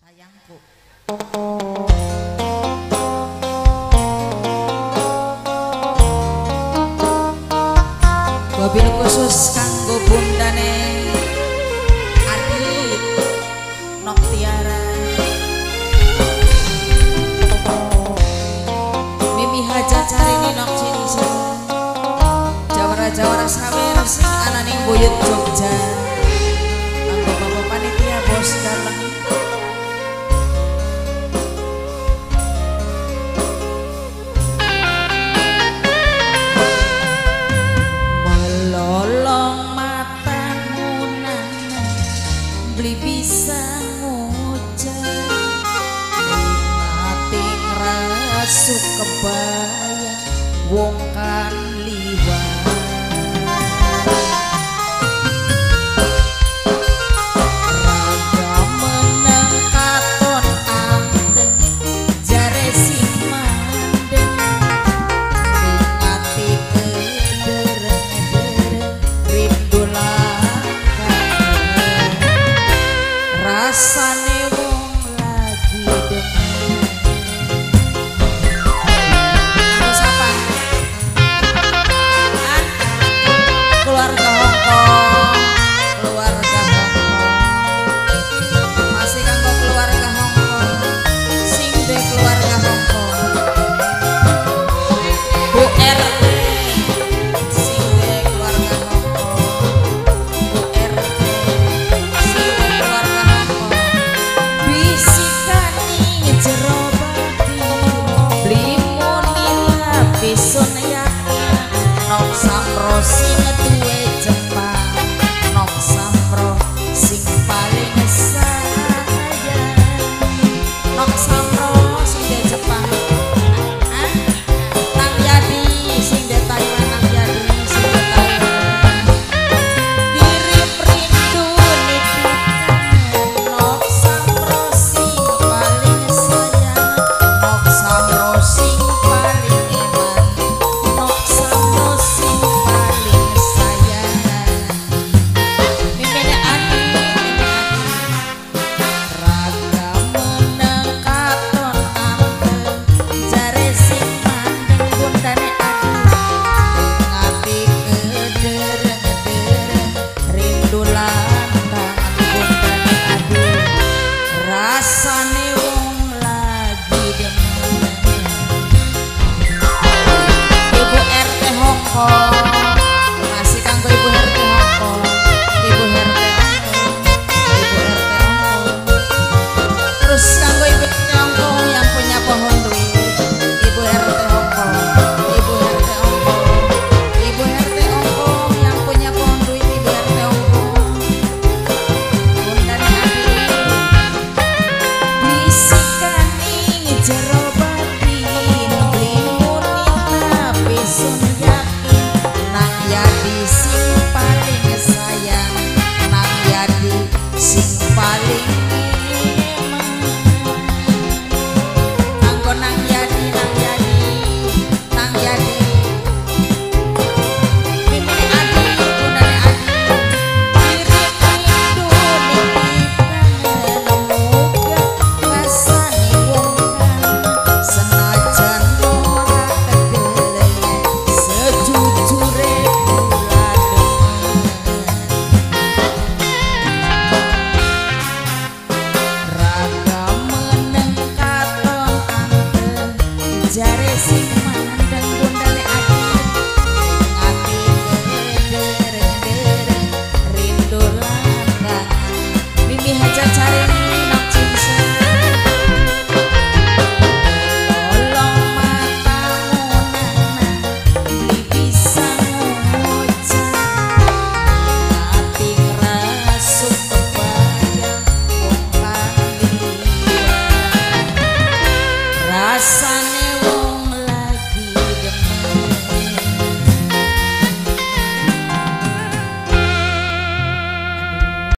sayangku. Mobil khusus kanggo bundane Adit Noktiara. Mimi Haja cari ni nok sini Jawara Jawara sawer sing ananing buyut Jogja bapak panitia bos beli bisa ngojek Mati ngerasuk kebayang wong kan Rosina